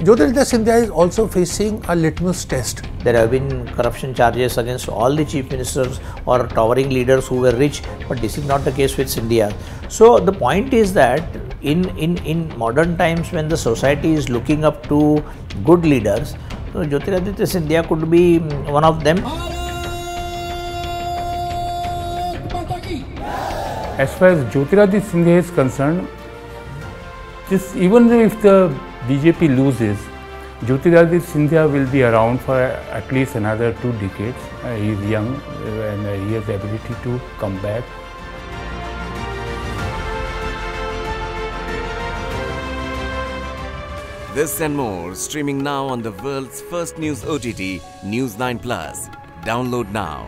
Jyotiraditya Scindia is also facing a litmus test. There have been corruption charges against all the chief ministers or towering leaders who were rich, but this is not the case with Scindia. So the point is that in, in, in modern times when the society is looking up to good leaders, so Jyotiraditya Scindia could be mm, one of them. As far as Jyotiraditya Scindia is concerned, this even if the BJP loses, Jyotiraditya Scindia will be around for at least another two decades. Uh, he is young uh, and uh, he has the ability to come back. This and more streaming now on the world's first news OTT, News 9 Plus. Download now.